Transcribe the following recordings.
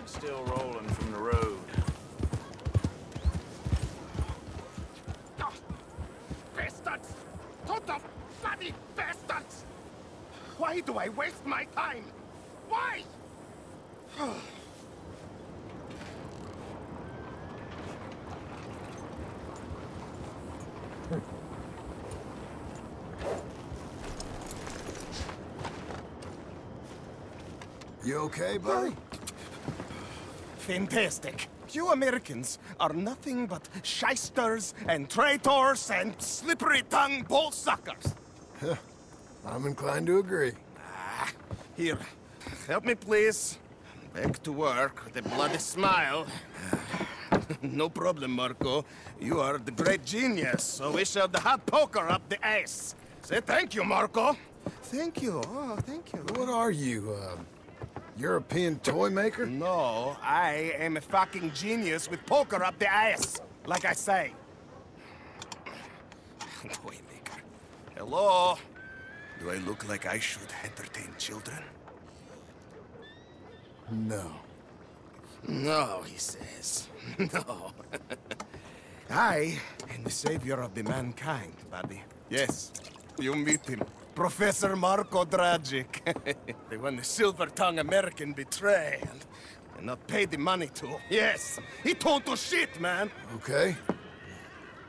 head's still rolling from the road. Bastards! Total bloody bastards! Why do I waste my time? Why? You okay, buddy? Fantastic. You Americans are nothing but shysters and traitors and slippery-tongued bull suckers. I'm inclined to agree. Ah, here, help me please. Back to work with a bloody smile. no problem, Marko. You are the great genius, so we shall the hot poker up the ass. Say thank you, Marko. Thank you. Oh, thank you. What are you, um, European toy maker? No, I am a fucking genius with poker up the ass, like I say. Toy maker. Hello? Do I look like I should entertain children? No. No, he says. No. I am the savior of the mankind, buddy. Yes, you meet him. Professor Marko Dragic. they one the silver-tongued American betrayed and, and not paid the money to. Yes, he total shit, man. Okay.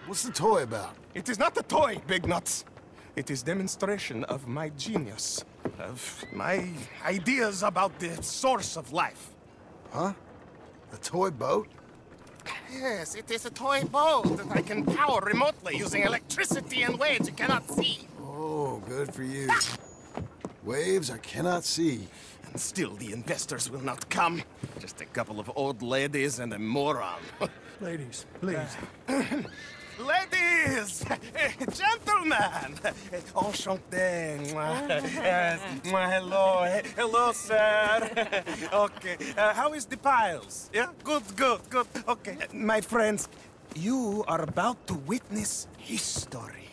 What's the toy about? It is not a toy, Big Nuts. It is demonstration of my genius, of my ideas about the source of life. Huh? A toy boat? Yes, it is a toy boat that I can power remotely using electricity and waves you cannot see. Good for you. Waves I cannot see. And still the investors will not come. Just a couple of old ladies and a moron. Ladies, please. Ladies! Gentlemen! Enchanté! Yes, Hello, hello, sir. Okay, uh, how is the piles? Yeah, good, good, good. Okay, my friends, you are about to witness history.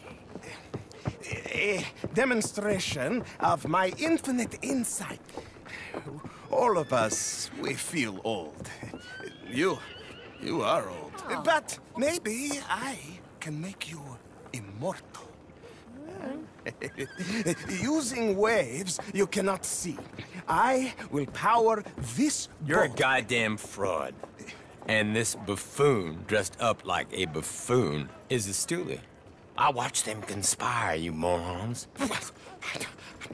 A demonstration of my infinite insight. All of us, we feel old. You, you are old. Oh. But maybe I can make you immortal. Hmm. Using waves you cannot see. I will power this You're a goddamn fraud. And this buffoon, dressed up like a buffoon, is a stoolie. I watched them conspire, you morons.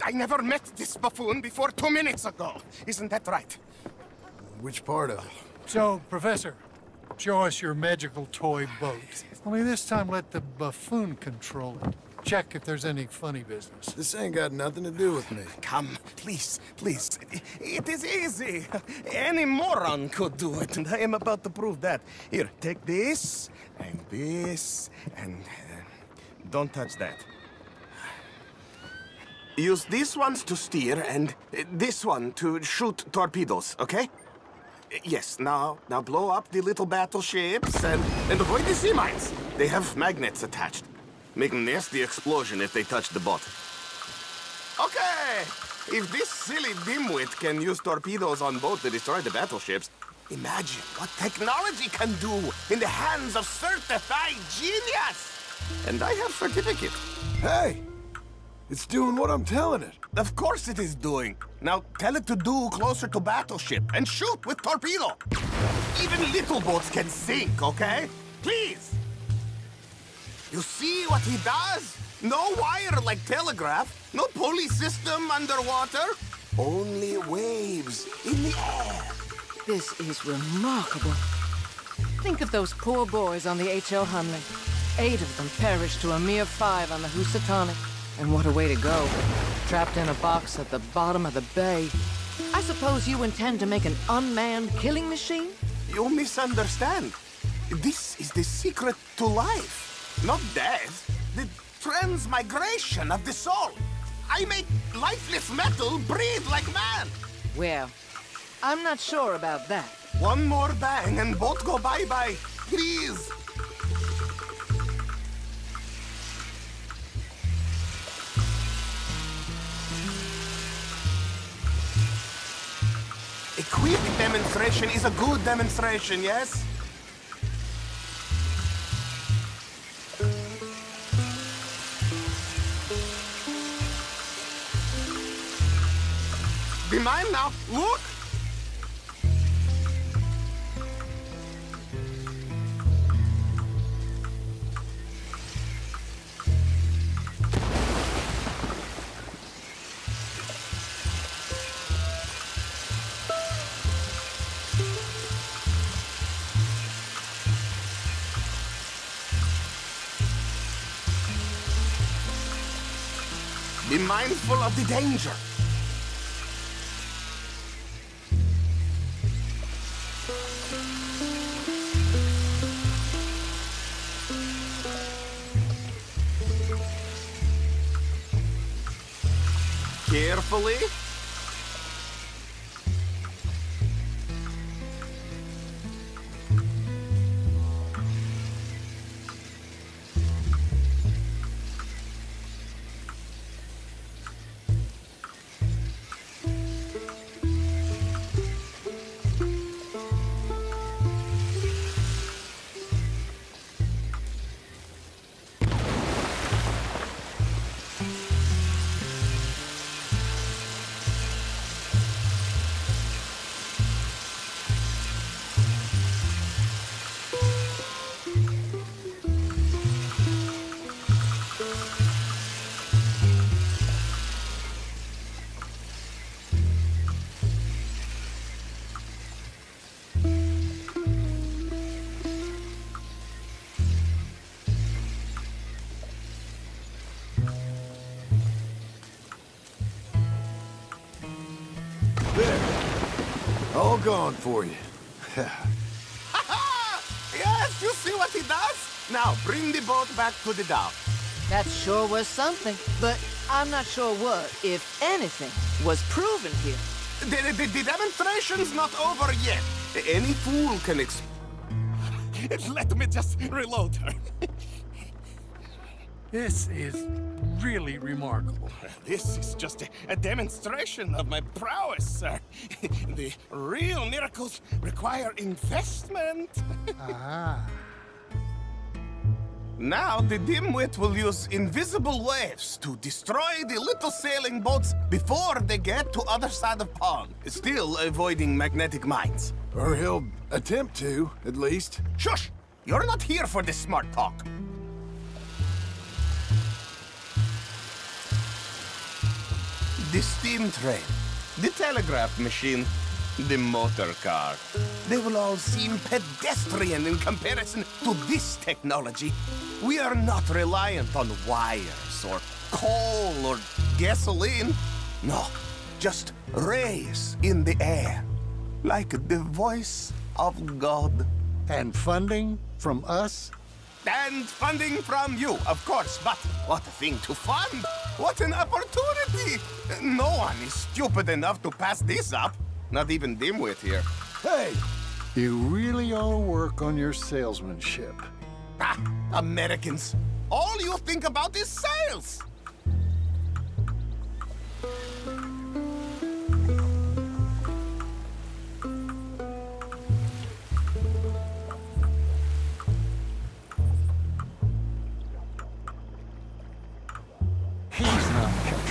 I never met this buffoon before two minutes ago. Isn't that right? Which part of it? So, Professor, show us your magical toy boat. Only this time let the buffoon control it. Check if there's any funny business. This ain't got nothing to do with me. Come, please, please. It is easy. Any moron could do it, and I am about to prove that. Here, take this, and this, and... Don't touch that. Use these ones to steer, and uh, this one to shoot torpedoes, okay? Uh, Yes, now, now blow up the little battleships, and, and avoid the sea mines. They have magnets attached. Make a nasty explosion if they touch the boat. Okay! If this silly dimwit can use torpedoes on boat to destroy the battleships, imagine what technology can do in the hands of certified genius! And I have certificate. Hey! It's doing what I'm telling it. Of course it is doing. Now tell it to do closer to battleship and shoot with torpedo. Even little boats can sink, okay? Please! You see what he does? No wire like telegraph, no pulley system underwater, only waves in the air. This is remarkable. Think of those poor boys on the H.L. Hunley. Eight of them perished to a mere five on the Housatonic. And what a way to go. Trapped in a box at the bottom of the bay. I suppose you intend to make an unmanned killing machine? You misunderstand. This is the secret to life. Not death. The transmigration of the soul. I make lifeless metal breathe like man. Well, I'm not sure about that. One more bang and both go bye-bye. Please. Quick demonstration is a good demonstration, yes? Be mine now. Look! Mindful of the danger. Carefully. All gone for you. yes, you see what he does? Now, bring the boat back to the dock. That sure was something, but I'm not sure what, if anything, was proven here. The, the, the demonstration's not over yet. Any fool can ex... Let me just reload her. This is really remarkable. This is just a, a demonstration of my prowess, sir. the real miracles require investment. Ah. Now, the dimwit will use invisible waves to destroy the little sailing boats before they get to other side of pond, still avoiding magnetic mines. Or he'll attempt to, at least. Shush! You're not here for this smart talk. The steam train, the telegraph machine, the motor car. They will all seem pedestrian in comparison to this technology. We are not reliant on wires or coal or gasoline. No, just rays in the air, like the voice of God. And funding from us? And funding from you, of course, but what a thing to fund! What an opportunity! No one is stupid enough to pass this up. Not even Dimwit here. Hey, you really ought to work on your salesmanship. Ah, Americans. All you think about is sales!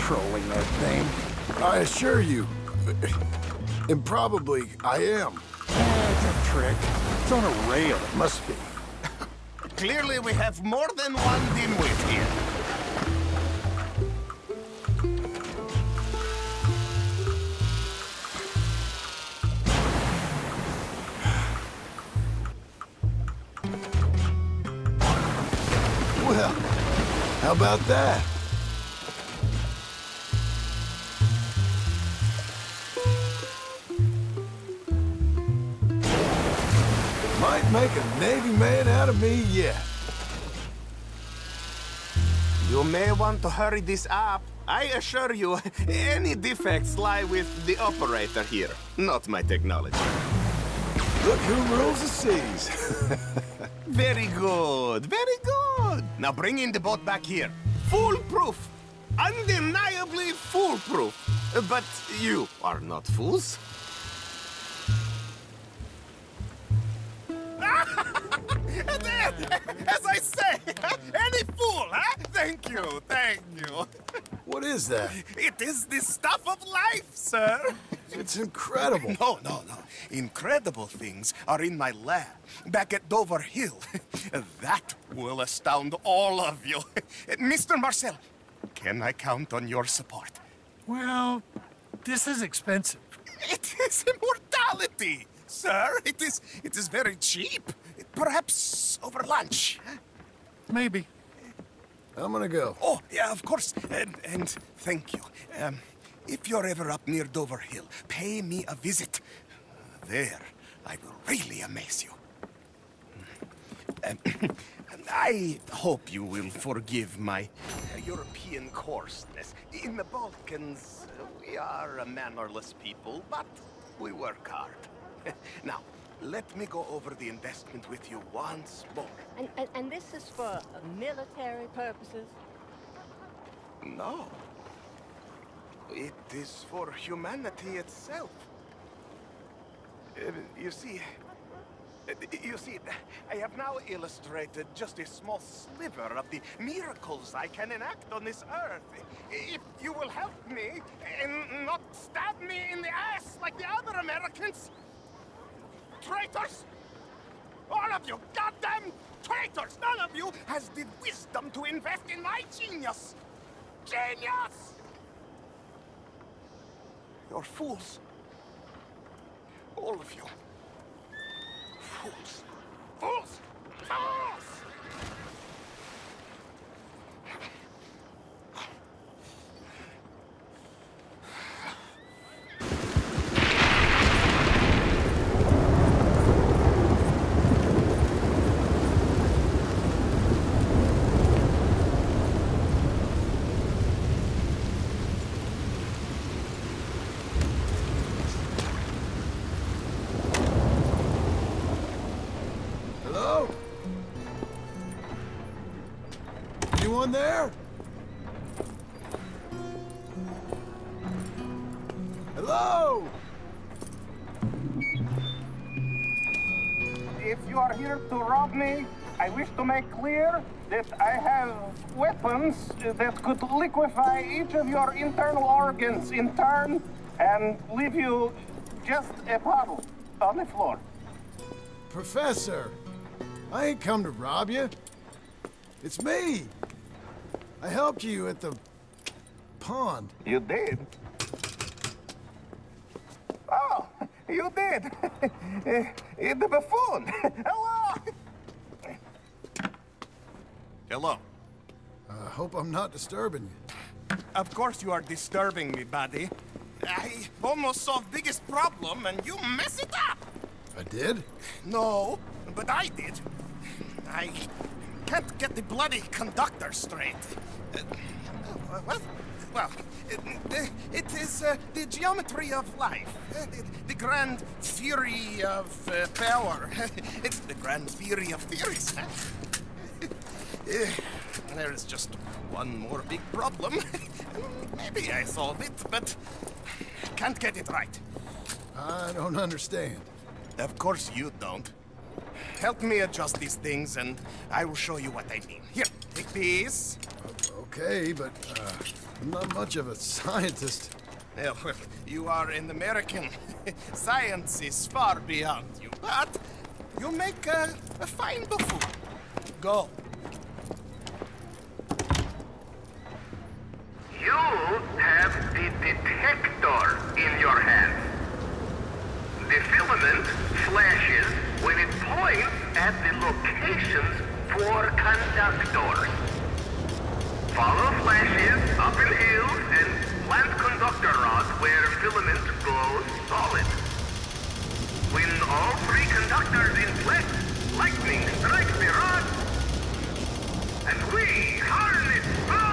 Controlling that thing. I assure you. And probably I am. It's a trick. It's on a rail, it must be. Clearly, we have more than one Dimwit here. Well, how about that? Make a Navy man out of me yet. You may want to hurry this up. I assure you, any defects lie with the operator here, not my technology. Look who rules the seas. Very good, very good. Now bring in the boat back here. Foolproof. Undeniably foolproof. But you are not fools. As I say, any fool, huh? Thank you, thank you. What is that? It is the stuff of life, sir. It's incredible. No, no, no. Incredible things are in my lab back at Doverhill. that will astound all of you. Mr. Marcel, can I count on your support? Well, this is expensive. It is immortality, sir. It is it is very cheap. Perhaps over lunch. Maybe. I'm gonna go. Oh, yeah, of course. And, and thank you. Um, if you're ever up near Doverhill, pay me a visit. There, I will really amaze you. Um, and I hope you will forgive my European coarseness. In the Balkans, we are a mannerless people, but we work hard. now, let me go over the investment with you once more. And, and, and this is for military purposes? No. It is for humanity itself. Uh, you see, uh, you see, I have now illustrated just a small sliver of the miracles I can enact on this earth. If you will help me and not stab me in the ass like the other Americans, traitors! All of you, goddamn traitors! None of you has the wisdom to invest in my genius! Genius! You're fools. All of you. Fools. Fools! Fools! There? Hello? If you are here to rob me, I wish to make clear that I have weapons that could liquefy each of your internal organs in turn and leave you just a puddle on the floor. Professor, I ain't come to rob you. It's me. I helped you at the pond. You did? Oh, you did. Eh, the buffoon. Hello. Hello. I hope I'm not disturbing you. Of course you are disturbing me, buddy. I almost solved biggest problem and you mess it up. I did? No, but I did. I can't get the bloody conductor straight. Uh, what? Well, it, it is uh, the geometry of life, uh, the, the grand theory of uh, power. it's the grand theory of theories. Eh, there is just one more big problem. Maybe I solve it, but can't get it right. I don't understand. Of course you don't. Help me adjust these things and I will show you what I mean. Here, take these. Okay, but uh, I'm not much of a scientist. Yeah, well, you are an American. Science is far beyond you, but you make a, a fine buffoon. Go. You have the detector in your hand. The filament flashes when it points at the locations for conductors. Follow flashes up in hills and plant conductor rods where filament goes solid. When all three conductors in place, lightning strikes the rod, and we harness power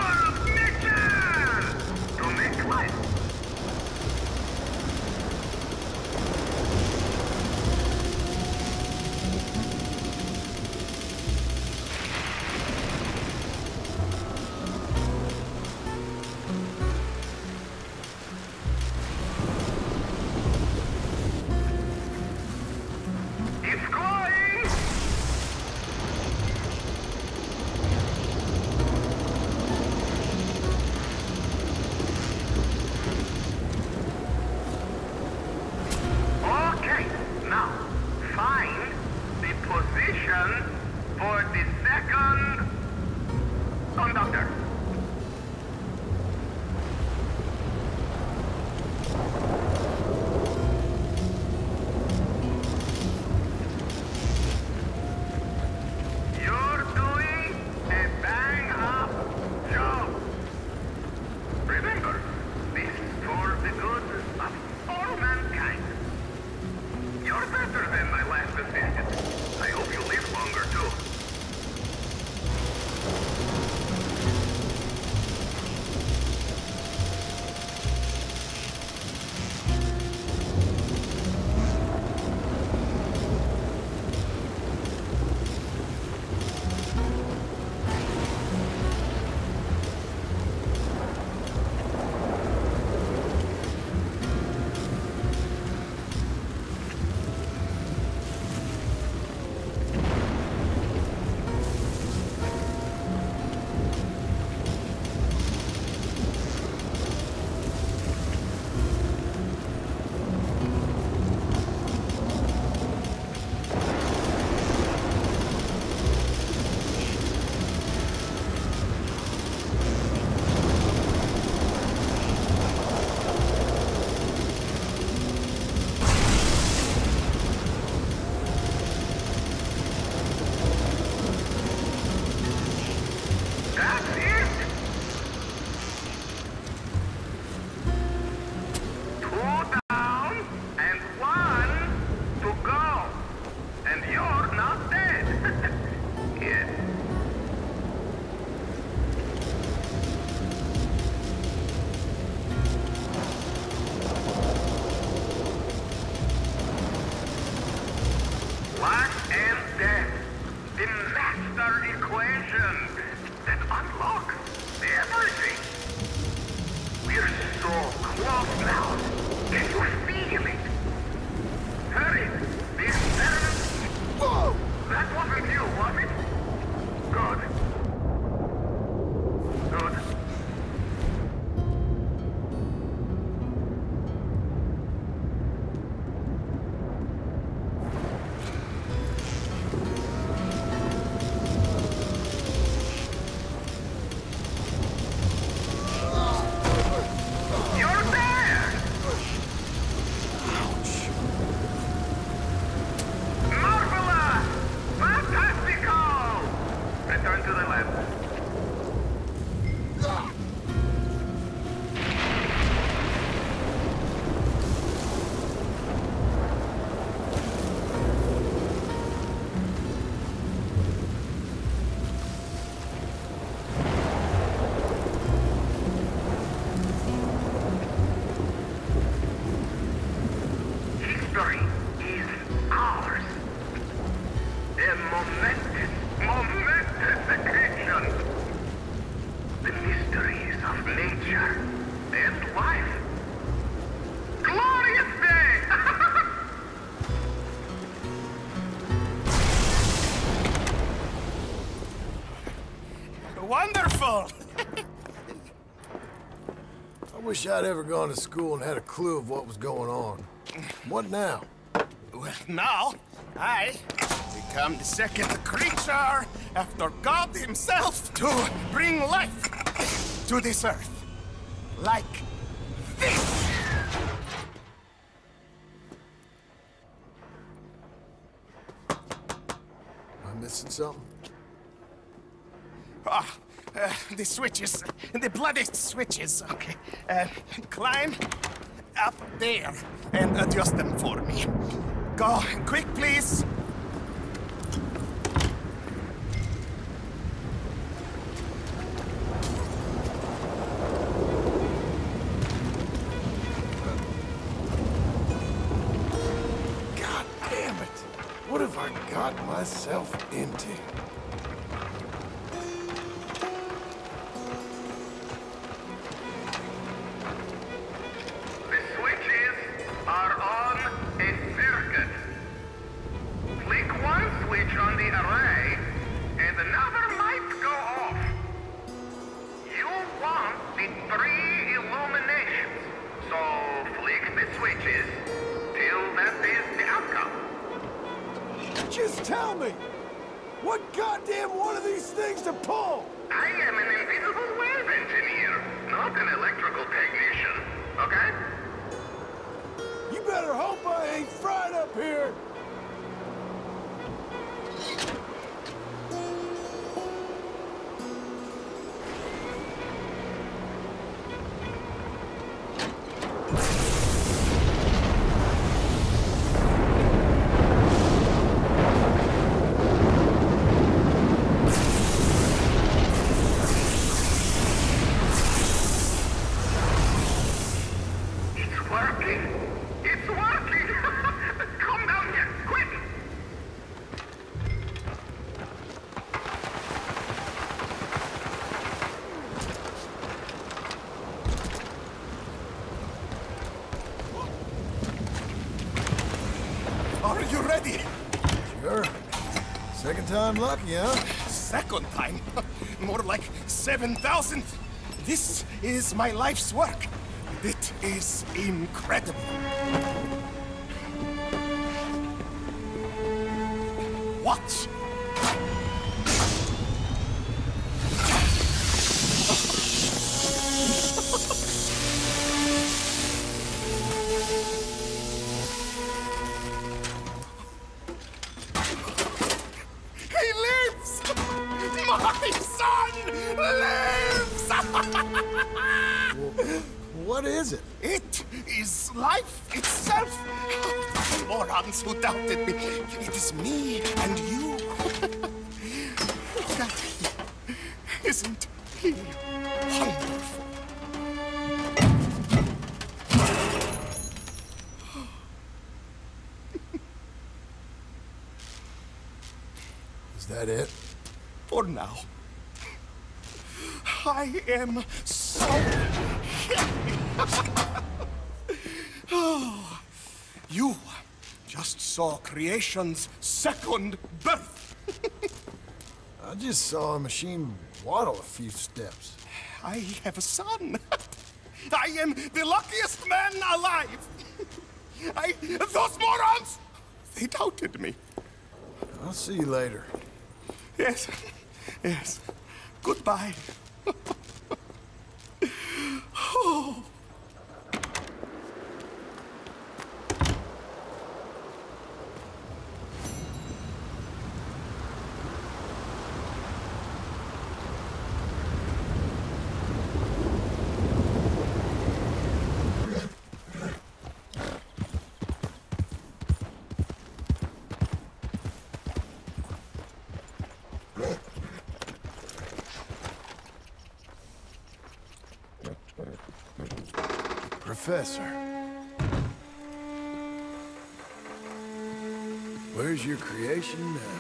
wish I'd ever gone to school and had a clue of what was going on. What now? Well, now, I become the second creature after God himself to bring life to this earth. Like this! Am I missing something? Ah, uh, the switches. The bloody switches. Okay. Uh, climb up there and adjust them for me. Go, quick, please. Time lucky, huh? Second time? More like 7,000. This is my life's work. It is incredible. Watch. That it? For now. I am so happy. oh, you just saw creation's second birth. I just saw a machine waddle a few steps. I have a son. I am the luckiest man alive. I, those morons, they doubted me. I'll see you later. Yes, yes. Goodbye. oh. Professor. Where's your creation now?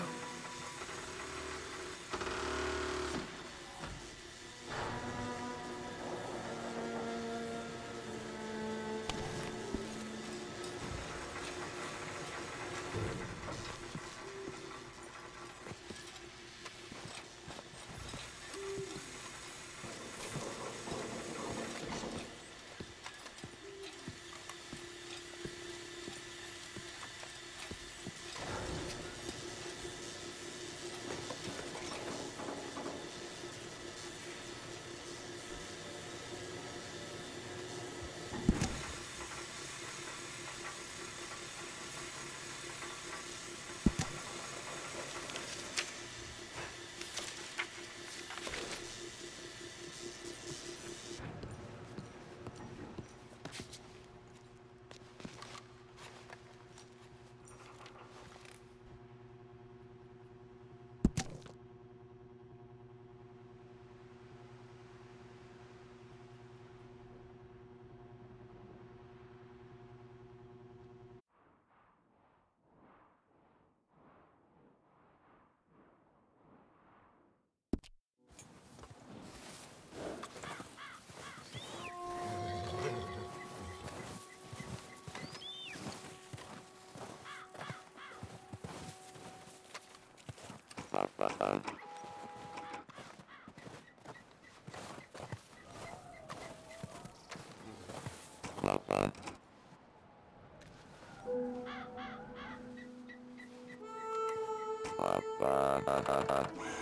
Ba ba ba ba.